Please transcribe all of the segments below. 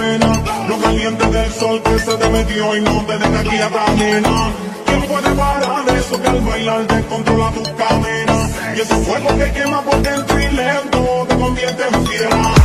Pena. Lo caliente del sol que se te metió y no te deja aquí a nena. ¿Quién puede parar eso que al bailar te controla tus cadenas? Y ese fuego que quema por dentro y lento te convierte en fiera.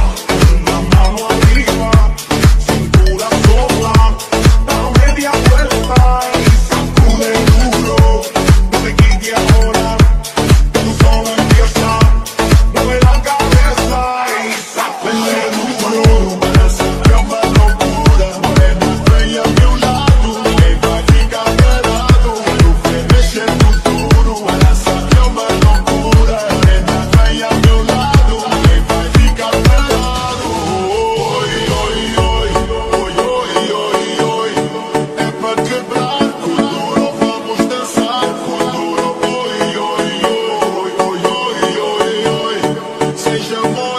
your boy.